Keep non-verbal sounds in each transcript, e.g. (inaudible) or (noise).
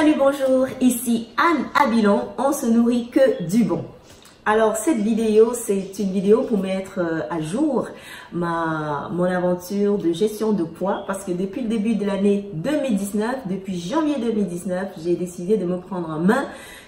Salut, bonjour, ici Anne Abilon, on se nourrit que du bon. Alors cette vidéo, c'est une vidéo pour mettre euh, à jour ma, mon aventure de gestion de poids parce que depuis le début de l'année 2019, depuis janvier 2019, j'ai décidé de me prendre en main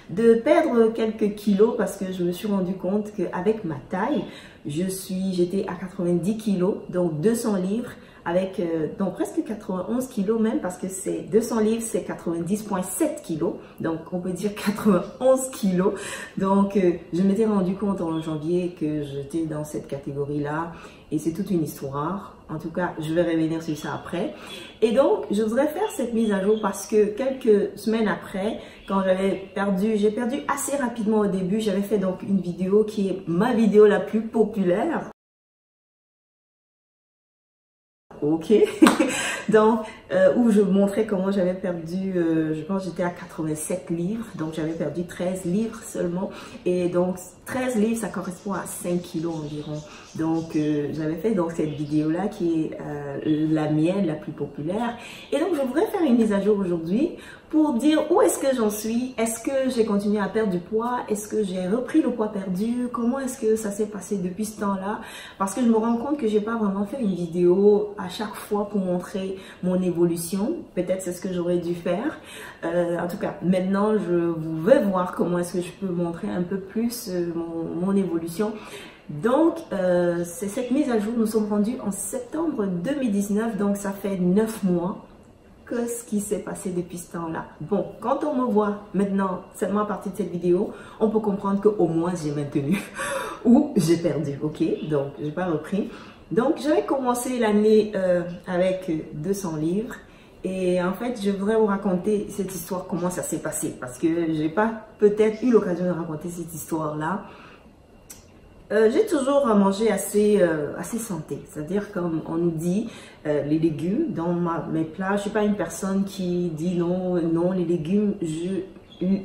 de perdre quelques kilos parce que je me suis rendu compte qu'avec ma taille, je suis, j'étais à 90 kilos, donc 200 livres avec euh, donc presque 91 kilos même parce que c'est 200 livres, c'est 90,7 kilos. Donc on peut dire 91 kilos. Donc euh, je m'étais rendu compte en janvier que j'étais dans cette catégorie-là et c'est toute une histoire. En tout cas, je vais revenir sur ça après. Et donc, je voudrais faire cette mise à jour parce que quelques semaines après, quand j'avais perdu, j'ai perdu assez rapidement au début, j'avais fait donc une vidéo qui est ma vidéo la plus populaire ok. (laughs) donc, euh, où je montrais comment j'avais perdu, euh, je pense j'étais à 87 livres, donc j'avais perdu 13 livres seulement. Et donc, 13 livres, ça correspond à 5 kilos environ. Donc, euh, j'avais fait donc cette vidéo-là qui est la mienne, la plus populaire. Et donc, je voudrais faire une mise à jour aujourd'hui pour dire où est-ce que j'en suis. Est-ce que j'ai continué à perdre du poids? Est-ce que j'ai repris le poids perdu? Comment est-ce que ça s'est passé depuis ce temps-là? Parce que je me rends compte que j'ai pas vraiment fait une vidéo à chaque fois pour montrer mon évolution. Peut-être c'est ce que j'aurais dû faire. Euh, en tout cas, maintenant, je vais voir comment est-ce que je peux montrer un peu plus euh, mon, évolution. Donc, euh, c'est cette mise à jour. Nous sommes rendus en septembre 2019, donc ça fait 9 mois ce qui s'est passé depuis ce temps-là. Bon, quand on me voit maintenant, seulement à partir de cette vidéo, on peut comprendre qu'au moins j'ai maintenu (laughs) ou j'ai perdu, ok? Donc, j'ai pas repris. Donc, j'avais commencé l'année euh, avec 200 livres. Et en fait, je voudrais vous raconter cette histoire, comment ça s'est passé. Parce que j'ai pas peut-être eu l'occasion de raconter cette histoire-là. Euh, j'ai toujours mangé assez, euh, assez santé, c'est-à-dire comme on nous dit, les légumes dans mes plats, je ne suis pas une personne qui dit non, non, les légumes, je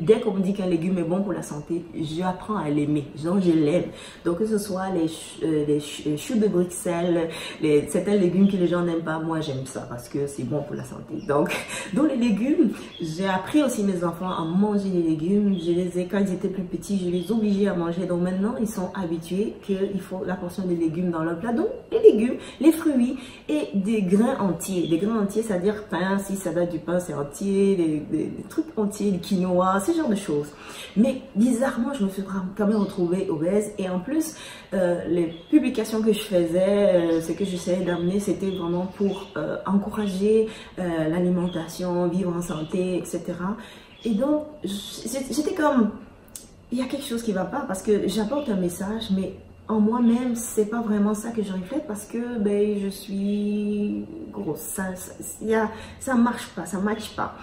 dès qu'on me dit qu'un légume est bon pour la santé, j'apprends à l'aimer. Donc, je l'aime. Donc, que ce soit les, euh, euh, choux de Bruxelles, les, certains légumes que les gens n'aiment pas, moi, j'aime ça parce que c'est bon pour la santé. Donc, (laughs) dans les légumes, j'ai appris aussi mes enfants à manger les légumes. Je les ai, quand ils étaient plus petits, je les obligeais à manger. Donc, maintenant, ils sont habitués qu'il faut la portion de légumes dans leur plat. Donc, les légumes, les fruits et des grains entiers. Des grains entiers, c'est-à-dire pain, si ça date du pain, c'est entier, des, trucs entiers, le quinoa, ce genre de choses. Mais bizarrement, je me suis quand même retrouvée obèse. Et en plus, euh, les publications que je faisais, euh, ce que j'essayais d'amener, c'était vraiment pour euh, encourager l'alimentation, vivre en santé, etc. Et donc, j'étais comme, il y a quelque chose qui va pas parce que j'apporte un message, mais en moi-même, c'est pas vraiment ça que je reflète parce que ben, je suis grosse. Ça, ça, marche pas, ça matche pas.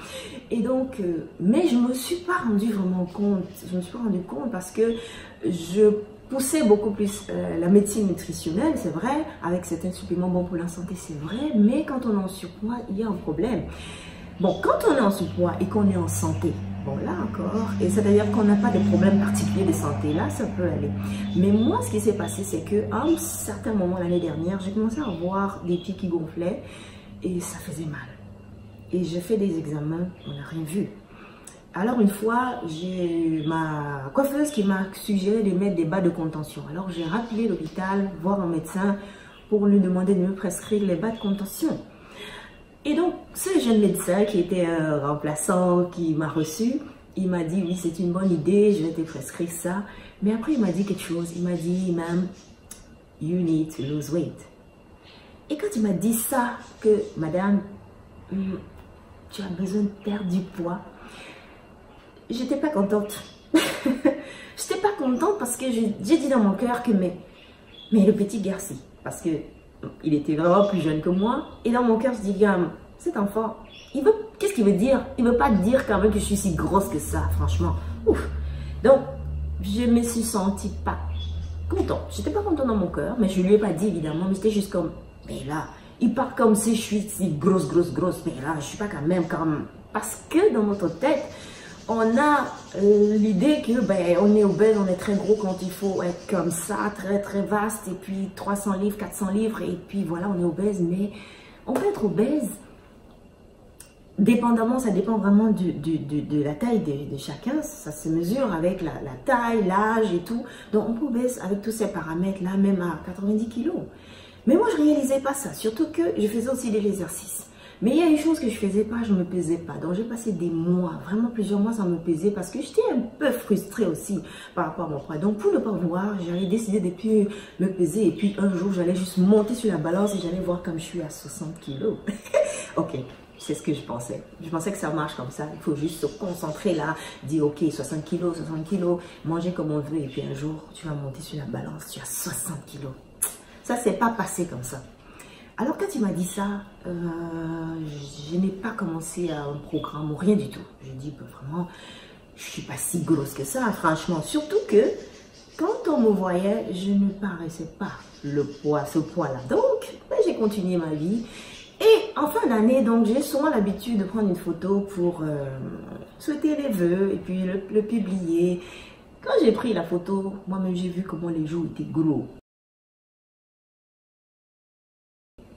Et donc, euh, mais je me suis pas rendu vraiment compte. Je me suis pas rendu compte parce que je poussais beaucoup plus euh, la médecine nutritionnelle, c'est vrai, avec certains suppléments bons pour la santé, c'est vrai, mais quand on est en surpoids, il y a un problème. Bon, quand on est en surpoids et qu'on est en santé, Bon, là encore, et c'est-à-dire qu'on n'a pas de problème particulier de santé, là, ça peut aller. Mais moi, ce qui s'est passé, c'est qu'à un certain moment l'année dernière, j'ai commencé à avoir des pieds qui gonflaient et ça faisait mal. Et j'ai fait des examens, on n'a rien vu. Alors une fois, j'ai ma coiffeuse qui m'a suggéré de mettre des bas de contention. Alors j'ai rappelé l'hôpital, voir un médecin pour lui demander de me prescrire les bas de contention. Et donc, ce jeune médecin qui était un remplaçant, qui m'a reçu, il m'a dit, oui, c'est une bonne idée, je vais te prescrire ça. Mais après, il m'a dit quelque chose. Il m'a dit, ma'am, you need to lose weight. Et quand il m'a dit ça, que madame, hmm, tu as besoin de perdre du poids, j'étais pas contente. (laughs) j'étais pas contente parce que j'ai dit dans mon cœur que, mais, mais le petit garçon, parce que il était vraiment plus jeune que moi. Et dans mon cœur, je dis, cet enfant, il veut, qu'est-ce qu'il veut dire? Il veut pas dire quand même que je suis si grosse que ça, franchement. Ouf. Donc, je me suis sentie pas contente. J'étais pas contente dans mon cœur, mais je lui ai pas dit évidemment, mais c'était juste comme, mais là, il part comme si je suis si grosse, grosse, grosse, mais là, je suis pas quand même comme, parce que dans notre tête, on a euh, l'idée que ben, on est obèse, on est très gros quand il faut être comme ça, très très vaste, et puis 300 livres, 400 livres, et puis voilà, on est obèse, mais on peut être obèse dépendamment, ça dépend vraiment de, la taille de, chacun. Ça se mesure avec la, taille, l'âge et tout. Donc, on peut baisser avec tous ces paramètres-là, même à 90 kilos. Mais moi, je réalisais pas ça. Surtout que je faisais aussi des exercices. Mais il y a une chose que je faisais pas, je me pesais pas. Donc j'ai passé des mois, vraiment plusieurs mois sans me peser parce que j'étais un peu frustrée aussi par rapport à mon poids. Donc pour ne pas voir, j'avais décidé de plus me peser et puis un jour j'allais juste monter sur la balance et j'allais voir comme je suis à 60 kilos. (laughs) ok, c'est ce que je pensais. Je pensais que ça marche comme ça. Il faut juste se concentrer là, dire ok, 60 kilos, 60 kilos, manger comme on veut et puis un jour tu vas monter sur la balance, tu as 60 kilos. Ça s'est pas passé comme ça. Alors quand il m'a dit ça, euh, je n'ai pas commencé à un programme ou rien du tout. Je dis que vraiment, je suis pas si grosse que ça, franchement. Surtout que quand on me voyait, je ne paraissais pas le poids, ce poids-là. Donc, ben, j'ai continué ma vie. Et en fin d'année, donc j'ai souvent l'habitude de prendre une photo pour euh, souhaiter les vœux et puis le, le publier. Quand j'ai pris la photo, moi-même j'ai vu comment les joues étaient gros.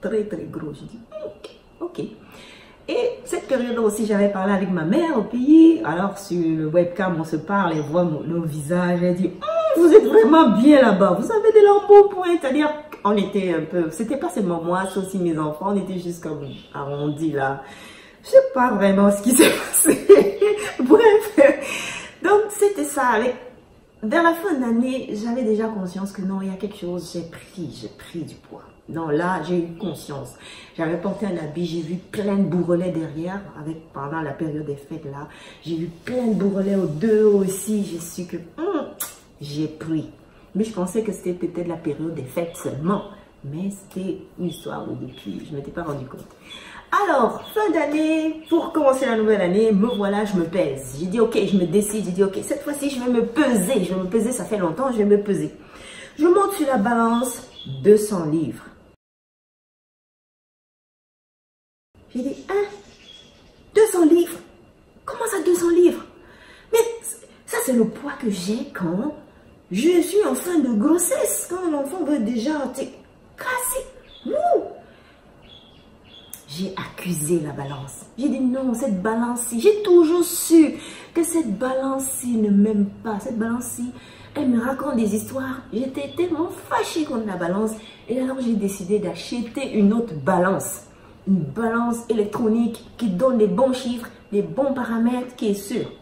Très très gros. Je dis, ok. Et cette période aussi, j'avais parlé avec ma mère au pays. Alors sur le webcam, on se parle et voit nos visages. Elle dit, hum, vous êtes vraiment bien là-bas. Vous avez des points C'est-à-dire, on était un peu, c'était pas seulement moi, c'est aussi mes enfants. On était juste comme arrondis là. Je sais pas vraiment ce qui s'est (laughs) passé. Bref. Donc c'était ça. Vers la fin de l'année, j'avais déjà conscience que non, il y a quelque chose, j'ai pris, j'ai pris du poids. Non, là, j'ai eu conscience. J'avais porté un habit, j'ai vu plein de bourrelets derrière, avec pendant la période des fêtes là. J'ai vu plein de bourrelets au deux aussi. J'ai su que hum, j'ai pris. Mais je pensais que c'était peut-être la période des fêtes seulement. Mais c'était une histoire de depuis. Je ne m'étais pas rendu compte. Alors, fin d'année, pour commencer la nouvelle année, me voilà, je me pèse. J'ai dit, ok, je me décide. J'ai dit, ok, cette fois-ci, je vais me peser. Je vais me peser, ça fait longtemps, je vais me peser. Je monte sur la balance, 200 livres. J'ai dit, hein 200 livres Comment ça 200 livres? Mais ça c'est le poids que j'ai quand je suis en fin de grossesse. Quand l'enfant veut déjà casser. J'ai accusé la balance. J'ai dit non, cette balance-ci, j'ai toujours su que cette balance-ci ne m'aime pas. Cette balance-ci, elle me raconte des histoires. J'étais tellement fâchée contre la balance. Et alors j'ai décidé d'acheter une autre balance une balance électronique qui donne les bons chiffres, les bons paramètres, qui est sûr.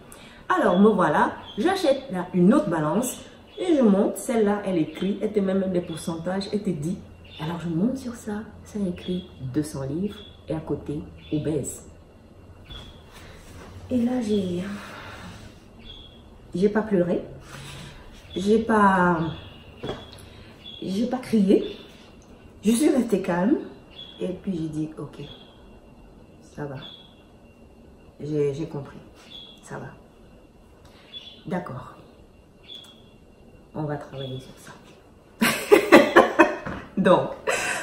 Alors, me voilà, j'achète une autre balance et je monte. Celle-là, elle écrit, était même des pourcentages, était dit. Alors, je monte sur ça, ça écrit 200 livres et à côté, obèse. Et là, j'ai... J'ai pas pleuré. J'ai pas... J'ai pas crié. Je suis restée calme. Et puis j'ai dit, ok, ça va. J'ai compris, ça va. D'accord. On va travailler sur ça. (laughs) donc,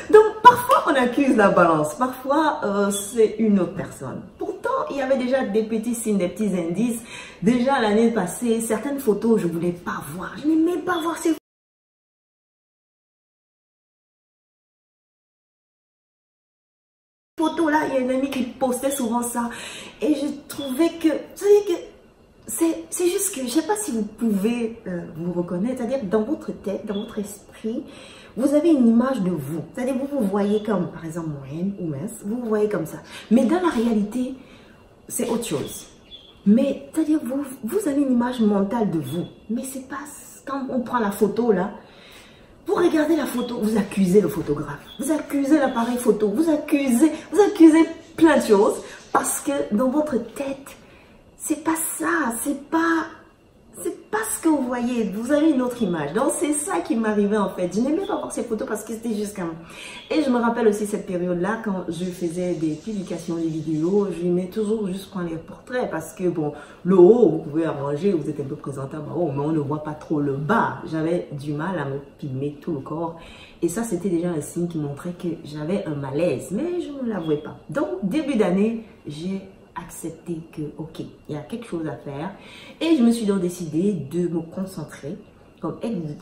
donc, parfois on accuse la balance, parfois euh, c'est une autre personne. Pourtant, il y avait déjà des petits signes, des petits indices. Déjà l'année passée, certaines photos, je voulais pas voir. Je n'aimais pas voir ces il y a une amie qui postait souvent ça. Et je trouvais que, que c'est juste que, je sais pas si vous pouvez euh, vous reconnaître, c'est-à-dire dans votre tête, dans votre esprit, vous avez une image de vous. C'est-à-dire vous vous voyez comme, par exemple, moyenne ou mince, vous vous voyez comme ça. Mais dans la réalité, c'est autre chose. Mais, c'est-à-dire vous, vous avez une image mentale de vous. Mais c'est pas, quand on prend la photo là, vous regardez la photo, vous accusez le photographe, vous accusez l'appareil photo, vous accusez, vous accusez plein de choses parce que dans votre tête, c'est pas ça, c'est pas c'est pas ce que vous voyez. Vous avez une autre image. Donc, c'est ça qui m'arrivait en fait. Je n'aimais pas voir ces photos parce que c'était juste comme... Et je me rappelle aussi cette période-là, quand je faisais des publications, des vidéos, je mets toujours juste prendre les portraits parce que, bon, le haut, vous pouvez arranger, vous êtes un peu présentable en haut, mais on ne voit pas trop le bas. J'avais du mal à me filmer tout le corps. Et ça, c'était déjà un signe qui montrait que j'avais un malaise, mais je ne l'avouais pas. Donc, début d'année, j'ai accepter que, ok, il y a quelque chose à faire. Et je me suis donc décidé de me concentrer comme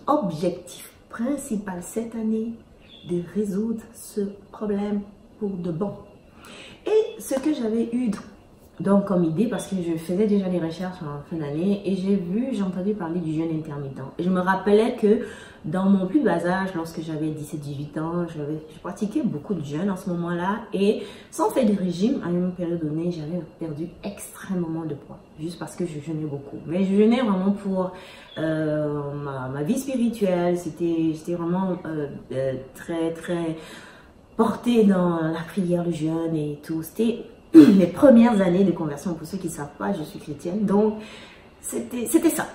objectif principal cette année de résoudre ce problème pour de bon. Et ce que j'avais eu donc comme idée parce que je faisais déjà des recherches en fin d'année et j'ai vu, j'ai entendu parler du jeûne intermittent. Et je me rappelais que dans mon plus bas âge, lorsque j'avais 17-18 ans, je pratiquais beaucoup de jeûne en ce moment-là et sans faire de régime, à une période donnée, j'avais perdu extrêmement de poids juste parce que je jeûnais beaucoup. Mais je jeûnais vraiment pour euh, ma, vie spirituelle, c'était vraiment euh, euh, très très porté dans la prière, le jeûne et tout. C'était mes premières années de conversion. Pour ceux qui ne savent pas, je suis chrétienne. Donc, c'était ça.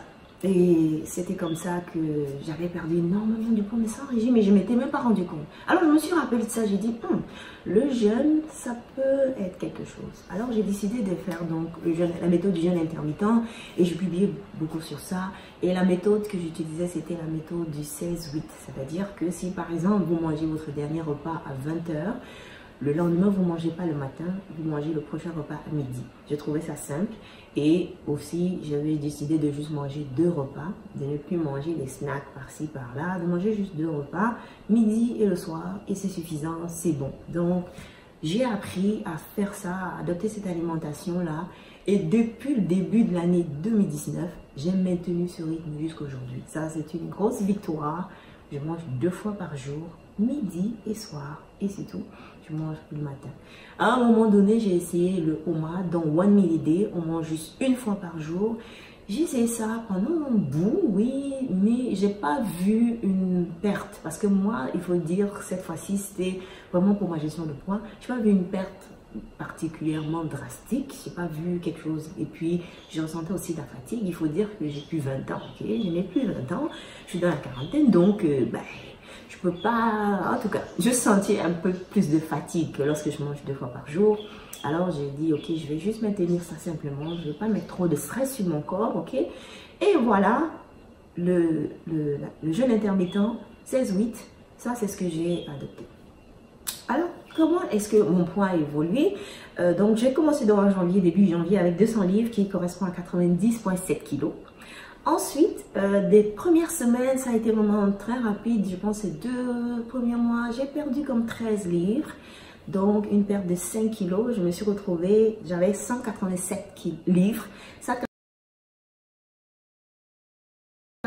Et c'était comme ça que j'avais perdu énormément du poids, mais sans régime, et je ne m'étais même pas rendu compte. Alors je me suis rappelé de ça, j'ai dit, hum, le jeûne, ça peut être quelque chose. Alors j'ai décidé de faire donc la méthode du jeûne intermittent, et je publiais beaucoup sur ça. Et la méthode que j'utilisais, c'était la méthode du 16-8, c'est-à-dire que si par exemple vous mangez votre dernier repas à 20h, le lendemain, vous ne mangez pas le matin, vous mangez le prochain repas à midi. Je trouvais ça simple. Et aussi, j'avais décidé de juste manger deux repas, de ne plus manger des snacks par-ci, par-là, de manger juste deux repas, midi et le soir, et c'est suffisant, c'est bon. Donc, j'ai appris à faire ça, à adopter cette alimentation-là. Et depuis le début de l'année 2019, j'ai maintenu ce rythme jusqu'aujourd'hui. Ça, c'est une grosse victoire. Je mange deux fois par jour, midi et soir, et c'est tout. Mange le matin. À un moment donné, j'ai essayé le OMA, dans One Meal Day, on mange juste une fois par jour. J'ai essayé ça pendant un bout, oui, mais j'ai pas vu une perte. Parce que moi, il faut dire, cette fois-ci, c'était vraiment pour ma gestion de poids. Je n'ai pas vu une perte particulièrement drastique. J'ai pas vu quelque chose. Et puis, je ressentais aussi de la fatigue. Il faut dire que j'ai plus 20 ans, ok? Je n'ai plus 20 ans. Je suis dans la quarantaine, donc, euh, ben, je peux pas, en tout cas, je sentais un peu plus de fatigue que lorsque je mange deux fois par jour. Alors j'ai dit, ok, je vais juste maintenir ça simplement. Je ne vais pas mettre trop de stress sur mon corps, ok? Et voilà, le, le, jeûne intermittent 16-8, ça c'est ce que j'ai adopté. Alors, comment est-ce que mon poids a évolué? Euh, Donc, j'ai commencé dans janvier, début janvier, avec 200 livres qui correspond à 90,7 kilos. Ensuite, euh, des premières semaines, ça a été vraiment très rapide. Je pense ces deux premiers mois, j'ai perdu comme 13 livres. Donc, une perte de 5 kilos. Je me suis retrouvée, j'avais 187 livres.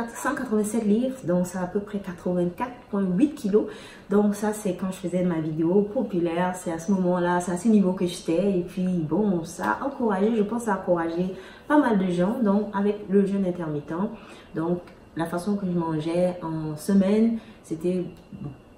187 livres, donc c'est à peu près 84,8 kilos. Donc ça, c'est quand je faisais ma vidéo populaire, c'est à ce moment-là, c'est à ce niveau que j'étais. Et puis bon, ça a encouragé, je pense, ça a encouragé pas mal de gens, donc avec le jeûne intermittent. Donc la façon que je mangeais en semaine, c'était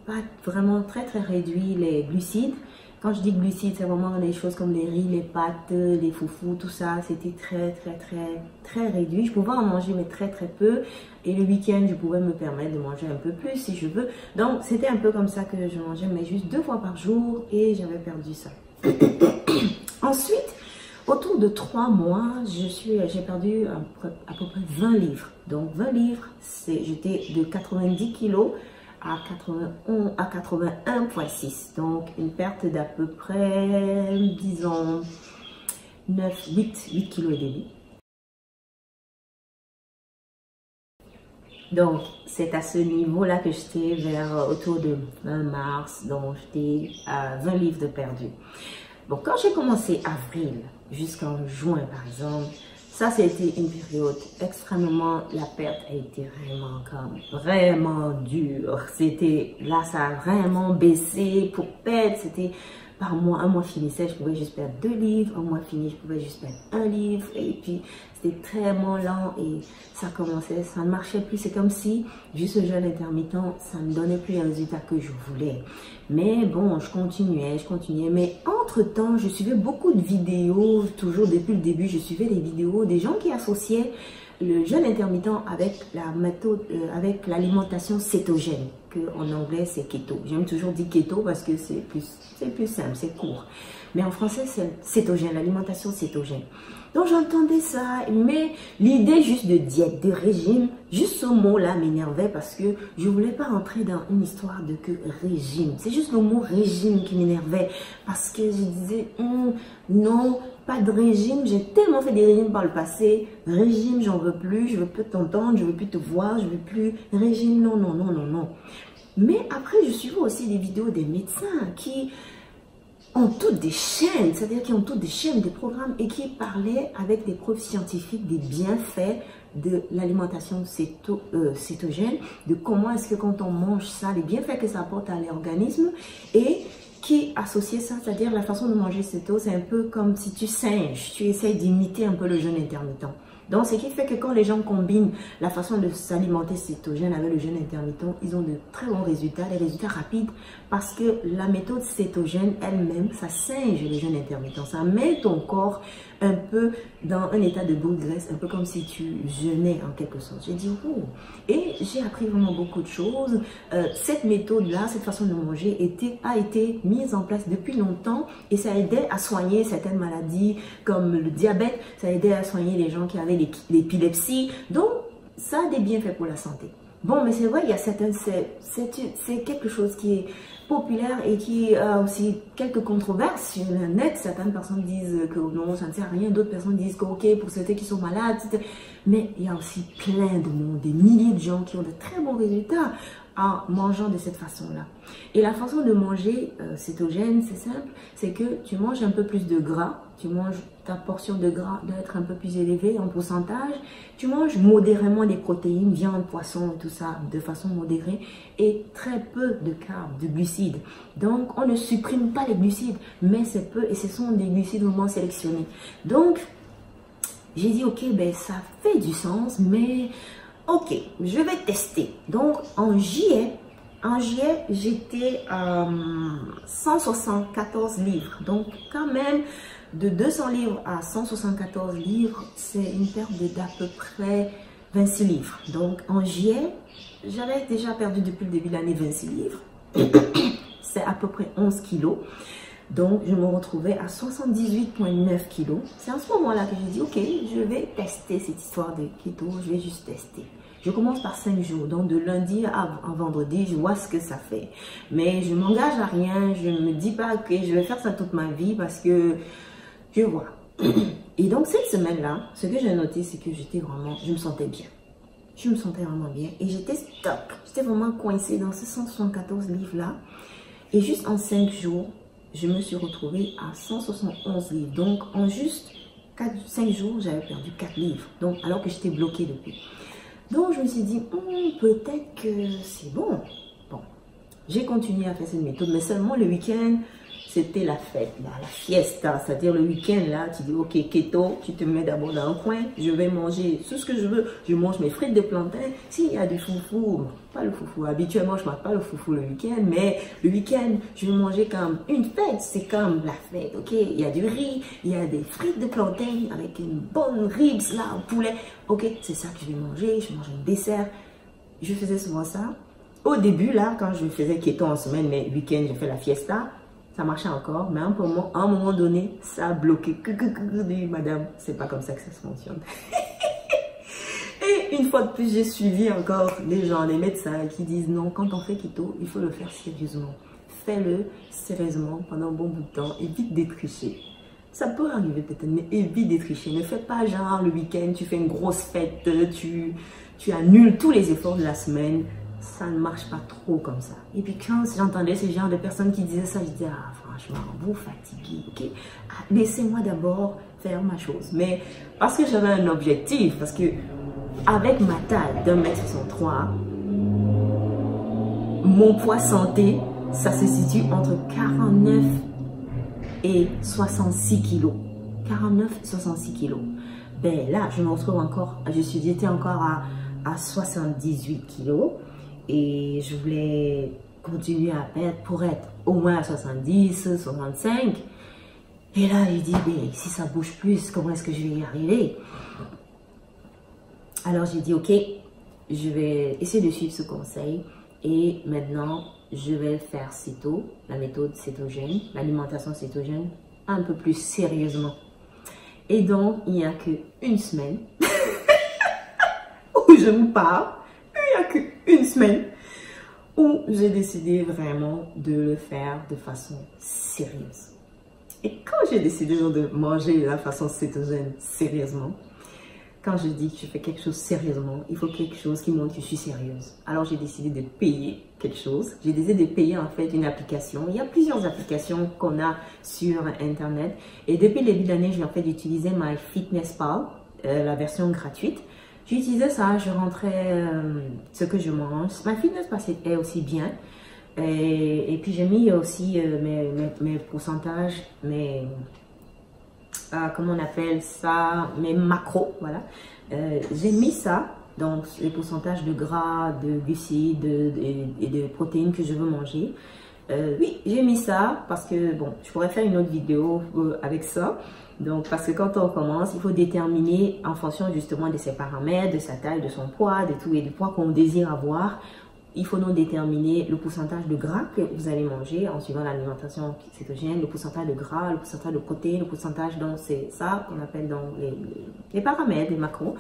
pas vraiment très très réduit les glucides. Quand je dis glucides, c'est vraiment des choses comme les riz, les pâtes, les foufous, tout ça. C'était très, très, très, très réduit. Je pouvais en manger, mais très, très peu. Et le week-end, je pouvais me permettre de manger un peu plus si je veux. Donc, c'était un peu comme ça que je mangeais, mais juste deux fois par jour. Et j'avais perdu ça. (coughs) Ensuite, autour de trois mois, j'ai perdu à peu près 20 livres. Donc, 20 livres, j'étais de 90 kilos à 81 à 81,6 donc une perte d'à peu près disons 9 8 8 kg et demi. Donc c'est à ce niveau là que j'étais vers euh, autour de 20 mars donc j'étais à 20 livres de perdu. Bon quand j'ai commencé avril jusqu'en juin par exemple ça, c'était une période extrêmement, la perte a été vraiment comme, vraiment dure. C'était, là, ça a vraiment baissé pour perdre. C'était par mois, un mois finissait, je pouvais juste perdre deux livres. Un mois fini, je pouvais juste perdre un livre. Et puis, c'était très lent et ça commençait, ça ne marchait plus. C'est comme si, juste ce jeûne intermittent, ça ne donnait plus les résultats que je voulais. Mais bon, je continuais, je continuais. Mais entre-temps, je suivais beaucoup de vidéos, toujours depuis le début, je suivais des vidéos des gens qui associaient le jeûne intermittent avec la euh, avec l'alimentation cétogène, en anglais c'est keto. J'aime toujours dire keto parce que c'est plus, plus simple, c'est court. Mais en français c'est cétogène, l'alimentation cétogène. Donc j'entendais ça, mais l'idée juste de diète, de régime, juste ce mot-là m'énervait parce que je voulais pas rentrer dans une histoire de que régime. C'est juste le mot régime qui m'énervait parce que je disais hum, non, pas de régime. J'ai tellement fait des régimes par le passé. Régime, j'en veux plus. Je veux plus t'entendre, je veux plus te voir, je veux plus régime. Non, non, non, non, non. Mais après, je suivais aussi des vidéos des médecins qui ont toutes des chaînes, c'est-à-dire qui ont toutes des chaînes de programmes et qui parlaient avec des preuves scientifiques des bienfaits de l'alimentation euh, cétogène, de comment est-ce que quand on mange ça, les bienfaits que ça apporte à l'organisme et qui associait ça, c'est-à-dire la façon de manger céto, c'est un peu comme si tu singes, tu essayes d'imiter un peu le jeûne intermittent. Donc, ce qui fait que quand les gens combinent la façon de s'alimenter cétogène avec le jeûne intermittent, ils ont de très bons résultats, des résultats rapides, parce que la méthode cétogène elle-même, ça singe le jeûne intermittent. Ça met ton corps un peu dans un état de graisse, un peu comme si tu jeûnais en quelque sorte. J'ai dit, oh, et j'ai appris vraiment beaucoup de choses. Euh, cette méthode-là, cette façon de manger était, a été mise en place depuis longtemps et ça aidait à soigner certaines maladies comme le diabète, ça aidait à soigner les gens qui avaient l'épilepsie. Donc, ça a des bienfaits pour la santé. Bon, mais c'est vrai, il y a certaines, c'est quelque chose qui est populaire et qui a aussi quelques controverses sur le net. Certaines personnes disent que non, ça ne sert à rien. D'autres personnes disent que ok, pour ceux qui sont malades. Mais il y a aussi plein de monde, des milliers de gens qui ont de très bons résultats en mangeant de cette façon-là. Et la façon de manger euh, cétogène, c'est simple, c'est que tu manges un peu plus de gras, tu manges ta portion de gras doit être un peu plus élevée en pourcentage, tu manges modérément des protéines, viande, poisson, tout ça, de façon modérée, et très peu de carbs, de glucides. Donc, on ne supprime pas les glucides, mais c'est peu, et ce sont des glucides vraiment sélectionnés. Donc, j'ai dit, ok, ben ça fait du sens, mais ok, je vais tester. Donc, en juillet, en juillet, j'étais à 174 livres. Donc, quand même, de 200 livres à 174 livres, c'est une perte d'à peu près 26 livres. Donc, en juillet, j'avais déjà perdu depuis le début de l'année 26 livres. (coughs) c'est à peu près 11 kilos. Donc, je me retrouvais à 78,9 kilos. C'est à ce moment-là que j'ai dit, ok, je vais tester cette histoire de keto, je vais juste tester. Je commence par 5 jours, donc de lundi à, vendredi, je vois ce que ça fait. Mais je m'engage à rien, je ne me dis pas que je vais faire ça toute ma vie parce que je vois. (coughs) Et donc cette semaine-là, ce que j'ai noté, c'est que j'étais vraiment, je me sentais bien. Je me sentais vraiment bien et j'étais stop. J'étais vraiment coincée dans ces 174 livres-là. Et juste en 5 jours, je me suis retrouvée à 171 livres. Donc en juste 4, 5 jours, j'avais perdu 4 livres. Donc alors que j'étais bloquée depuis. Donc, je me suis dit, hmm, peut-être que c'est bon. Bon, j'ai continué à faire cette méthode, mais seulement le week-end, c'était la fête, la fiesta. C'est-à-dire le week-end, là, tu dis, ok, keto, tu te mets d'abord dans un coin, je vais manger tout ce que je veux. Je mange mes frites de plantain. S'il y a du foufou, pas le foufou. Habituellement, je ne mange pas le foufou le week-end, mais le week-end, je vais manger comme une fête. C'est comme la fête, ok? Il y a du riz, il y a des frites de plantain avec une bonne ribs, là, au poulet. Ok, c'est ça que je vais manger. Je mange un dessert. Je faisais souvent ça. Au début, là, quand je faisais keto en semaine, mais week-end, je fais la fiesta ça marchait encore, mais à un moment, un moment donné, ça a bloqué. Madame, c'est pas comme ça que ça se fonctionne. (laughs) Et une fois de plus, j'ai suivi encore les gens, les médecins qui disent non, quand on fait keto, il faut le faire sérieusement. Fais-le sérieusement pendant un bon bout de temps, évite d'étricher. Ça peut arriver peut-être, mais évite d'étricher. Ne fais pas genre le week-end, tu fais une grosse fête, tu, tu annules tous les efforts de la semaine ça ne marche pas trop comme ça. Et puis quand j'entendais ce genre de personnes qui disaient ça, je disais, ah franchement, vous fatiguez, ok? Ah, Laissez-moi d'abord faire ma chose. Mais parce que j'avais un objectif, parce que avec ma taille d'un mètre 63, mon poids santé, ça se situe entre 49 et 66 kilos. 49 66 kilos. Ben là, je me retrouve encore, je suis j'étais encore à, à 78 kilos et je voulais continuer à perdre pour être au moins à 70, 65. Et là, j'ai dit, mais si ça bouge plus, comment est-ce que je vais y arriver? Alors j'ai dit, ok, je vais essayer de suivre ce conseil. Et maintenant, je vais faire céto, la méthode cétogène, l'alimentation cétogène, un peu plus sérieusement. Et donc, il n'y a qu'une semaine (laughs) où je vous parle qu'une semaine où j'ai décidé vraiment de le faire de façon sérieuse. Et quand j'ai décidé de manger de la façon cétogène sérieusement, quand je dis que je fais quelque chose sérieusement, il faut quelque chose qui montre que je suis sérieuse. Alors j'ai décidé de payer quelque chose. J'ai décidé de payer en fait une application. Il y a plusieurs applications qu'on a sur Internet. Et depuis le début de l'année, j'ai en fait utilisé MyFitnessPal, euh, la version gratuite. J'utilisais ça, je rentrais euh, ce que je mange. MyFitnessPal est aussi bien. Et, puis j'ai mis aussi euh, mes, mes, pourcentages, mes, ah, comment on appelle ça, mes macros, voilà. Euh, j'ai mis ça, donc les pourcentages de gras, de glucides et de, protéines que je veux manger. Euh, oui, j'ai mis ça parce que, bon, je pourrais faire une autre vidéo avec ça. Donc, parce que quand on commence, il faut déterminer en fonction justement de ses paramètres, de sa taille, de son poids, de tout et du poids qu'on désire avoir il faut donc déterminer le pourcentage de gras que vous allez manger en suivant l'alimentation cétogène, le pourcentage de gras, le pourcentage de protéines, le pourcentage, donc c'est ça qu'on appelle dans les, paramètres, les macros.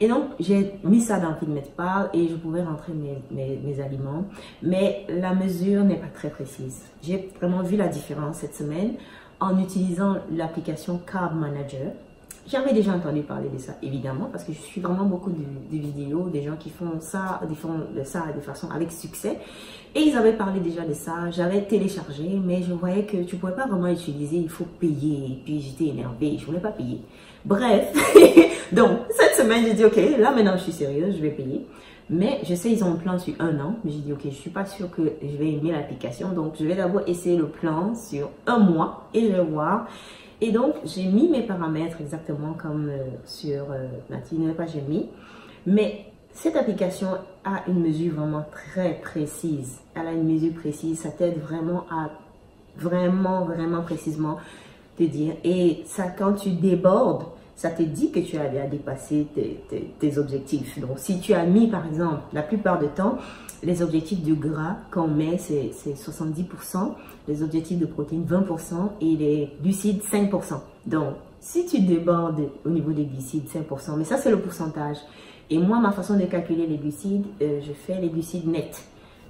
Et donc, j'ai mis ça dans FitMedPal et je pouvais rentrer mes, mes aliments, mais la mesure n'est pas très précise. J'ai vraiment vu la différence cette semaine en utilisant l'application Carb Manager j'avais déjà entendu parler de ça, évidemment, parce que je suis vraiment beaucoup de, vidéos, des gens qui font ça, qui font ça de façon avec succès. Et ils avaient parlé déjà de ça, j'avais téléchargé, mais je voyais que tu ne pouvais pas vraiment utiliser, il faut payer. Et puis j'étais énervée, je ne voulais pas payer. Bref, (laughs) donc cette semaine, j'ai dit, ok, là maintenant je suis sérieuse, je vais payer. Mais je sais, ils ont un plan sur un an. J'ai dit, ok, je ne suis pas sûre que je vais aimer l'application. Donc, je vais d'abord essayer le plan sur un mois et je vais voir. Et donc, j'ai mis mes paramètres exactement comme euh, sur euh, Mathilde, pas j'ai mis. Mais cette application a une mesure vraiment très précise. Elle a une mesure précise. Ça t'aide vraiment à vraiment, vraiment précisément te dire. Et ça, quand tu débordes, ça te dit que tu as dépassé tes, tes, objectifs. Donc, si tu as mis, par exemple, la plupart du temps, les objectifs de gras qu'on met, c'est 70%, les objectifs de protéines, 20%, et les glucides, 5%. Donc, si tu débordes au niveau des glucides, 5%, mais ça, c'est le pourcentage. Et moi, ma façon de calculer les glucides, euh, je fais les glucides nets.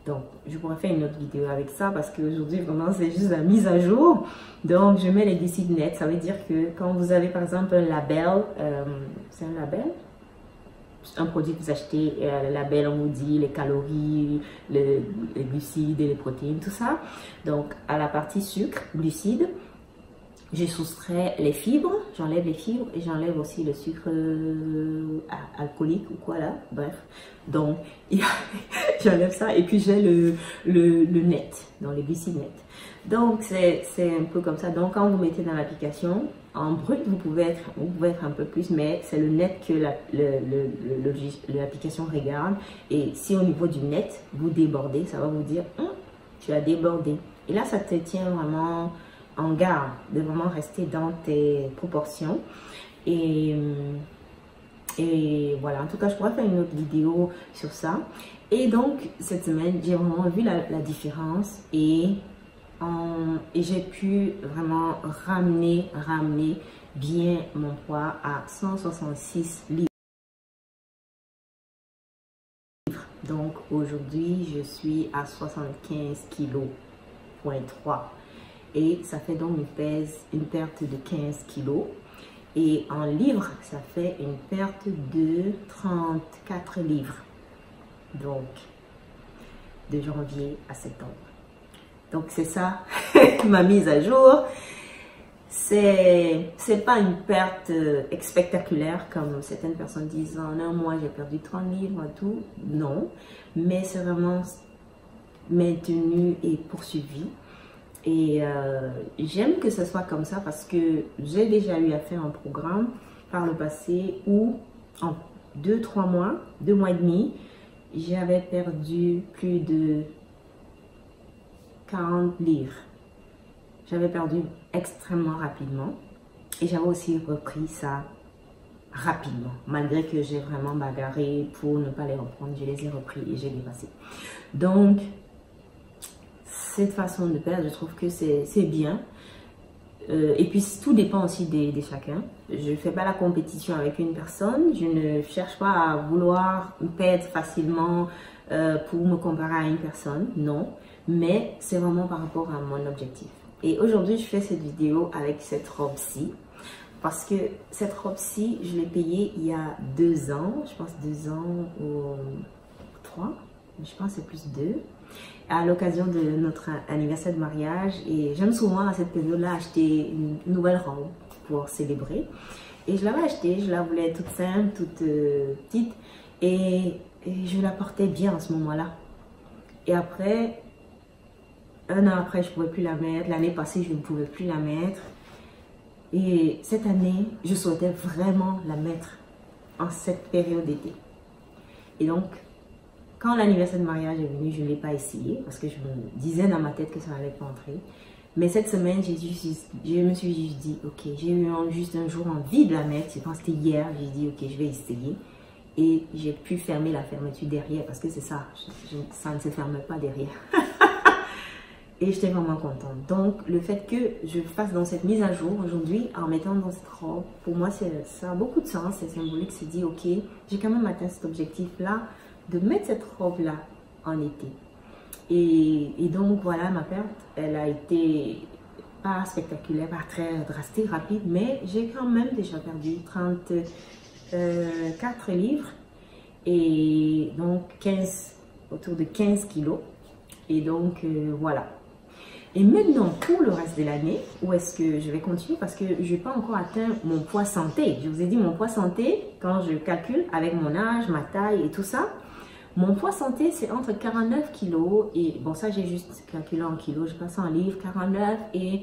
Donc, je pourrais faire une autre vidéo avec ça parce qu'aujourd'hui, vraiment, c'est juste la mise à jour. Donc, je mets les glucides nets. Ça veut dire que quand vous avez, par exemple, un label, euh, c'est un label? Un produit que vous achetez, euh, le label, on vous dit les calories, les, glucides et les protéines, tout ça. Donc, à la partie sucre, glucides, je soustrais les fibres, j'enlève les fibres et j'enlève aussi le sucre euh, alcoolique ou quoi là, bref. Donc, (laughs) j'enlève ça et puis j'ai le, le, le, net, dans les glucides nets. Donc, c'est un peu comme ça. Donc, quand vous mettez dans l'application, en brut, vous pouvez, être, vous pouvez être un peu plus, mais c'est le net que l'application regarde. Et si au niveau du net, vous débordez, ça va vous dire, hum, tu as débordé. Et là, ça te tient vraiment en garde de vraiment rester dans tes proportions. Et, et voilà, en tout cas, je pourrais faire une autre vidéo sur ça. Et donc, cette semaine, j'ai vraiment vu la, différence et j'ai pu vraiment ramener, ramener bien mon poids à 166 livres. Donc aujourd'hui, je suis à 75 kg, Et ça fait donc une, une perte de 15 kg. Et en livres, ça fait une perte de 34 livres. Donc, de janvier à septembre. Donc c'est ça (laughs) ma mise à jour. C'est pas une perte euh, spectaculaire comme certaines personnes disent en un mois j'ai perdu 30 livres et tout. Non, mais c'est vraiment maintenu et poursuivi. Et euh, j'aime que ce soit comme ça parce que j'ai déjà eu à faire un programme par le passé où en 2-3 mois, 2 mois et demi, j'avais perdu plus de 40 livres. J'avais perdu extrêmement rapidement et j'avais aussi repris ça rapidement. Malgré que j'ai vraiment bagarré pour ne pas les reprendre, je les ai repris et j'ai dépassé. Donc, cette façon de perdre, je trouve que c'est bien. Euh, et puis, tout dépend aussi de, chacun. Je ne fais pas la compétition avec une personne. Je ne cherche pas à vouloir perdre facilement euh, pour me comparer à une personne. Non mais c'est vraiment par rapport à mon objectif. Et aujourd'hui, je fais cette vidéo avec cette robe-ci Parce que cette robe-ci, je l'ai payée il y a deux ans, je pense deux ans ou trois, je pense c'est plus deux, à l'occasion de notre anniversaire de mariage. Et j'aime souvent à cette période-là acheter une nouvelle robe pour célébrer. Et je l'avais achetée, je la voulais toute simple, toute euh, petite. Et, et, je la portais bien à ce moment-là. Et après, un an après, je ne pouvais plus la mettre. L'année passée, je ne pouvais plus la mettre. Et cette année, je souhaitais vraiment la mettre en cette période d'été. Et donc, quand l'anniversaire de mariage est venu, je ne l'ai pas essayé parce que je me disais dans ma tête que ça n'allait pas entrer. Mais cette semaine, je me suis juste dit, ok, j'ai eu juste un jour envie de la mettre. Je pense que c'était hier, j'ai dit, ok, je vais essayer. Et j'ai pu fermer la fermeture derrière parce que c'est ça, ça ne se ferme pas derrière. (laughs) Et j'étais vraiment contente. Donc, le fait que je fasse dans cette mise à jour aujourd'hui, en mettant dans cette robe, pour moi, ça a beaucoup de sens. C'est symbolique. C'est dit, ok, j'ai quand même atteint cet objectif-là de mettre cette robe-là en été. Et, donc, voilà, ma perte, elle a été pas spectaculaire, pas très drastique, rapide, mais j'ai quand même déjà perdu 34 livres et donc 15, autour de 15 kilos. Et donc, euh, voilà. Et maintenant, pour le reste de l'année, où est-ce que je vais continuer? Parce que je n'ai pas encore atteint mon poids santé. Je vous ai dit, mon poids santé, quand je calcule avec mon âge, ma taille et tout ça, mon poids santé, c'est entre 49 kilos et, bon, ça, j'ai juste calculé en kilos, je passe en livres, 49 et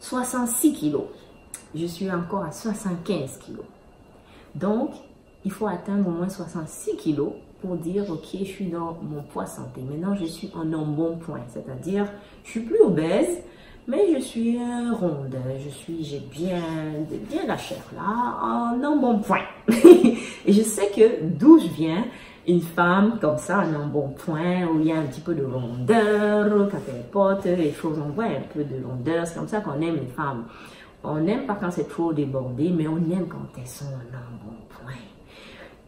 66 kilos. Je suis encore à 75 kilos. Donc, il faut atteindre au moins 66 kilos pour dire, ok, je suis dans mon poids santé. Maintenant, je suis en un bon point, c'est-à-dire, je suis plus obèse, mais je suis ronde, je suis, j'ai bien, bien la chair là, en un bon point. (laughs) et je sais que d'où je viens, une femme comme ça, un bon point, où il y a un petit peu de rondeur, quand elle porte les choses, on voit un peu de rondeur, c'est comme ça qu'on aime les femmes. On n'aime pas quand c'est trop débordé, mais on aime quand elles sont en un bon point.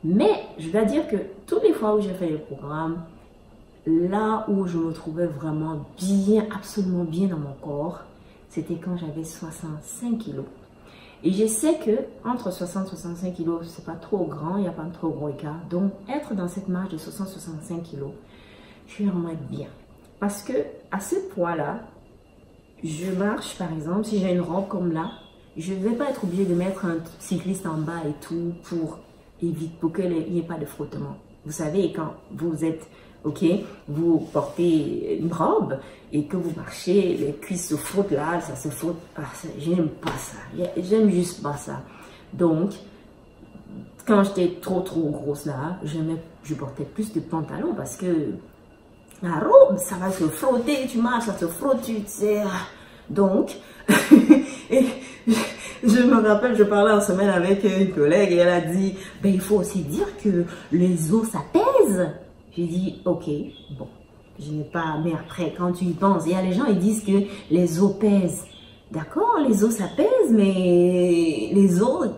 Mais je dois dire que toutes les fois où j'ai fait le programme, là où je me trouvais vraiment bien, absolument bien dans mon corps, c'était quand j'avais 65 kilos. Et je sais que entre 60 et 65 kilos, c'est pas trop grand, il n'y a pas trop gros écart. Donc, être dans cette marge de 60-65 kilos, je vais vraiment bien. Parce que à ce poids-là, je marche, par exemple, si j'ai une robe comme là, je ne vais pas être obligée de mettre un cycliste en bas et tout pour éviter, pour qu'il n'y ait pas de frottement. Vous savez, quand vous êtes, ok, vous portez une robe et que vous marchez, les cuisses se frottent là, ça se frotte. Ah, j'aime pas ça. J'aime juste pas ça. Donc, quand j'étais trop trop grosse là, je portais plus de pantalons parce que la robe, ça va se frotter, tu marches, ça se frotte, tu sais. Donc, (laughs) je me rappelle, je parlais en semaine avec une collègue et elle a dit, ben il faut aussi dire que les os, ça pèse. J'ai dit, ok, bon, je n'ai pas, mais après, quand tu y penses, il y a les gens, ils disent que les os pèsent. D'accord, les os, ça pèse, mais les os,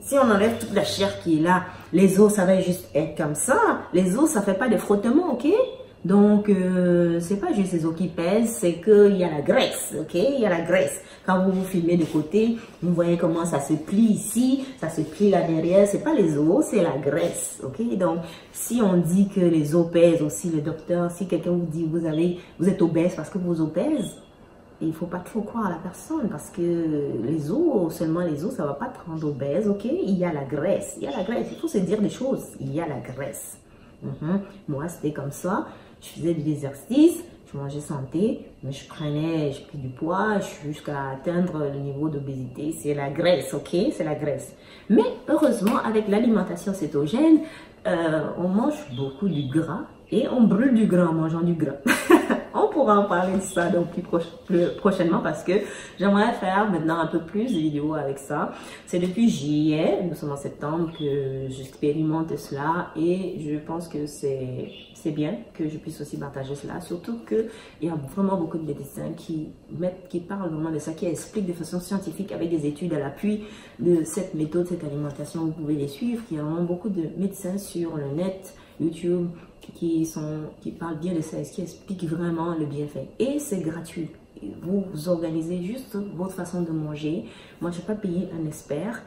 si on enlève toute la chair qui est là, les os, ça va juste être comme ça. Les os, ça fait pas de frottement, ok? Donc, euh, c'est pas juste les os qui pèsent, c'est qu'il y a la graisse, ok? Il y a la graisse. Quand vous vous filmez de côté, vous voyez comment ça se plie ici, ça se plie là derrière. C'est pas les os, c'est la graisse, ok? Donc, si on dit que les os pèsent aussi, le docteur, si quelqu'un vous dit vous vous êtes obèse parce que vos os pèsent, il faut pas trop croire à la personne parce que les os, seulement les os, ça va pas te rendre obèse, ok? Il y a la graisse, il y a la graisse. Il faut se dire des choses. Il y a la graisse. Mhm. Moi, c'était comme ça je faisais des exercices, je mangeais santé, mais je prenais, je pris du poids jusqu'à atteindre le niveau d'obésité. C'est la graisse, ok? C'est la graisse. Mais heureusement, avec l'alimentation cétogène, euh, on mange beaucoup du gras et on brûle du gras en mangeant du gras. (laughs) pourra en parler de ça donc plus, prochainement parce que j'aimerais faire maintenant un peu plus de vidéos avec ça. C'est depuis juillet, nous sommes en septembre, que j'expérimente cela et je pense que c'est bien que je puisse aussi partager cela, surtout qu'il y a vraiment beaucoup de médecins qui, mettent, qui parlent vraiment de ça, qui expliquent de façon scientifique avec des études à l'appui de cette méthode, cette alimentation. Vous pouvez les suivre. Il y a vraiment beaucoup de médecins sur le net, YouTube, qui, sont, qui parlent bien de ça qui expliquent vraiment le bienfait? Et c'est gratuit. vous organisez juste votre façon de manger. Moi, je n'ai pas payé un expert.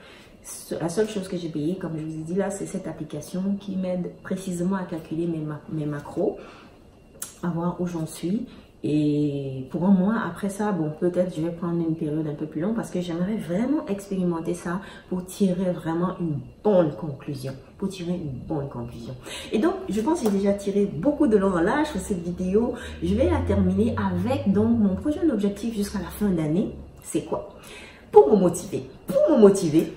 La seule chose que j'ai payé, comme je vous ai dit là, c'est cette application qui m'aide précisément à calculer mes, macros, à voir où j'en suis et pour moi, après ça, bon, peut-être je vais prendre une période un peu plus longue parce que j'aimerais vraiment expérimenter ça pour tirer vraiment une bonne conclusion. Pour tirer une bonne conclusion. Et donc, je pense que j'ai déjà tiré beaucoup de long en large sur cette vidéo. Je vais la terminer avec donc mon prochain objectif jusqu'à la fin d'année. C'est quoi? Pour me motiver. Pour me motiver,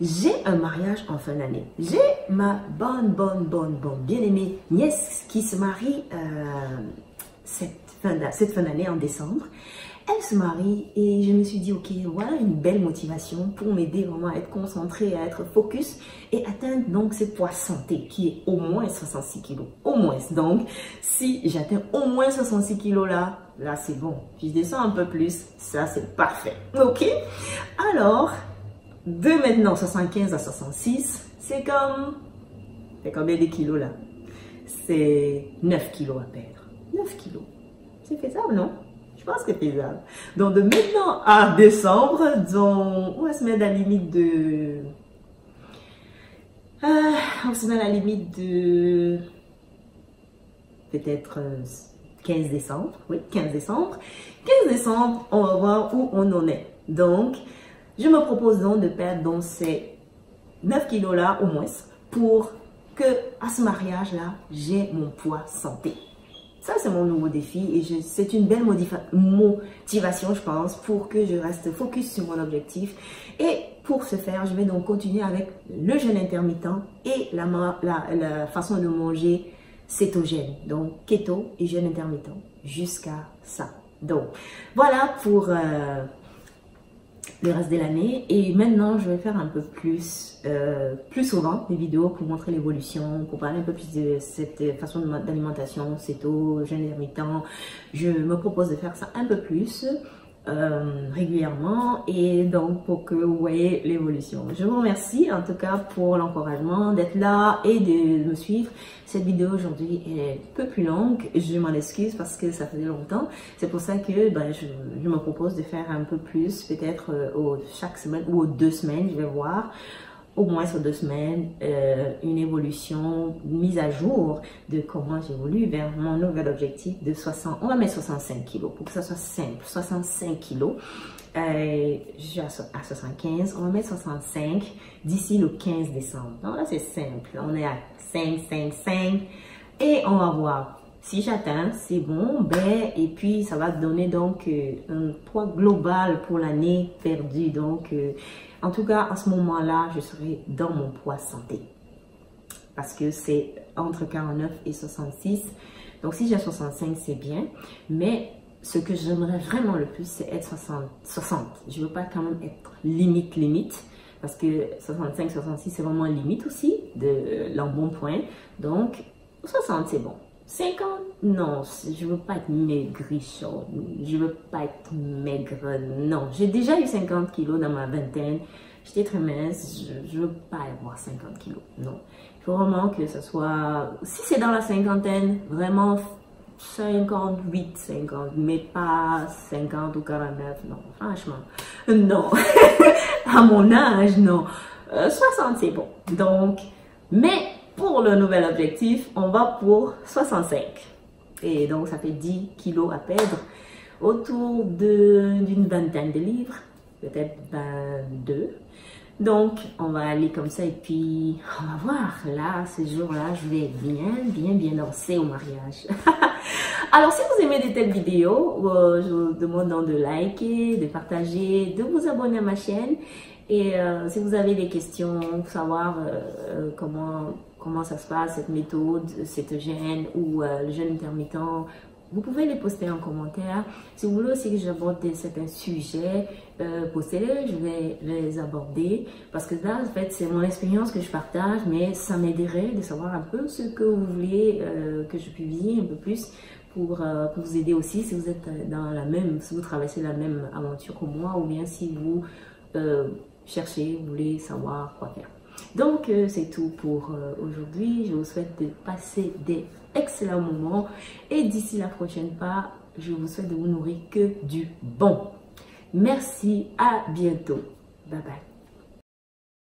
j'ai un mariage en fin d'année. J'ai ma bonne, bonne, bonne, bonne, bien-aimée nièce qui se marie euh, cette fin d'année en décembre. Elle se marie et je me suis dit, ok, voilà une belle motivation pour m'aider vraiment à être concentrée, à être focus et atteindre donc ce poids santé qui est au moins 66 kilos. Au moins. Donc, si j'atteins au moins 66 kilos là, là c'est bon. Je descends un peu plus, ça c'est parfait. Ok? Alors, de maintenant 75 à 66, c'est comme... C'est combien de kilos là? C'est 9 kilos à perdre. 9 kilos. C'est faisable, non? Je pense que c'est faisable. Donc, de maintenant à décembre, donc, on va se mettre à la limite de... Ah, on se met à la limite de... Peut-être 15 euh, décembre. Oui, 15 décembre. 15 décembre, on va voir où on en est. Donc, je me propose donc de perdre donc ces 9 kilos là au moins pour que à ce mariage là, j'ai mon poids santé. Ça, c'est mon nouveau défi et c'est une belle motivation, je pense, pour que je reste focus sur mon objectif. Et pour ce faire, je vais donc continuer avec le jeûne intermittent et la, façon de manger cétogène. Donc, keto et jeûne intermittent jusqu'à ça. Donc, voilà pour... Euh, le reste de l'année. Et maintenant, je vais faire un peu plus, euh, plus souvent des vidéos pour montrer l'évolution, pour parler un peu plus de cette façon d'alimentation, céto, jeûne intermittent. Je me propose de faire ça un peu plus. Euh, régulièrement et donc pour que vous voyez l'évolution. Je vous remercie en tout cas pour l'encouragement d'être là et de me suivre. Cette vidéo aujourd'hui est un peu plus longue, je m'en excuse parce que ça faisait longtemps. C'est pour ça que ben, je, je, me propose de faire un peu plus, peut-être euh, chaque semaine ou aux deux semaines, je vais voir au moins sur deux semaines euh, une évolution, une mise à jour de comment j'évolue vers mon nouvel objectif de 60, on va mettre 65 kilos pour que ça soit simple, 65 kilos. Euh, je suis à, 75, on va mettre 65 d'ici le 15 décembre. Donc là c'est simple, on est à 5, 5, 5 et on va voir si j'atteins, c'est bon, ben, et puis ça va donner donc euh, un poids global pour l'année perdue. Donc, euh, en tout cas, à ce moment-là, je serai dans mon poids santé. Parce que c'est entre 49 et 66. Donc, si j'ai 65, c'est bien. Mais ce que j'aimerais vraiment le plus, c'est être 60. 60. Je veux pas quand même être limite, limite. Parce que 65, 66, c'est vraiment limite aussi de l'embonpoint. Donc, 60, c'est bon. 50 Non, je veux pas être maigrichon. Je veux pas être maigre. Non, j'ai déjà eu 50 kilos dans ma vingtaine. J'étais très mince. Je, je veux pas avoir 50 kilos. Non. Il faut vraiment que ce soit... Si c'est dans la cinquantaine, vraiment 58, 50, mais pas 50 ou 49, non, franchement, non, (laughs) à mon âge, non, 60 euh, c'est bon, donc, mais pour le nouvel objectif, on va pour 65. Et donc, ça fait 10 kilos à perdre. Autour d'une vingtaine de livres, peut-être 22. Donc, on va aller comme ça et puis on va voir. Là, ce jour-là, je vais bien, bien, bien danser au mariage. (laughs) Alors, si vous aimez de telles vidéos, euh, je vous demande de liker, de partager, de vous abonner à ma chaîne. Et euh, si vous avez des questions, savoir euh, comment comment ça se passe, cette méthode, cette gène ou euh, le jeûne intermittent, vous pouvez les poster en commentaire. Si vous voulez aussi que j'aborde certains sujets, euh, postez-les, je vais les aborder. Parce que là, en fait, c'est mon expérience que je partage, mais ça m'aiderait de savoir un peu ce que vous voulez euh, que je publie un peu plus pour, pour, vous aider aussi si vous êtes dans la même, si vous traversez la même aventure que moi ou bien si vous cherchez, vous voulez savoir quoi faire. Donc, euh, c'est tout pour euh, aujourd'hui. Je vous souhaite de passer des excellents moments. Et d'ici la prochaine fois, je vous souhaite de vous nourrir que du bon. Merci, à bientôt. Bye bye.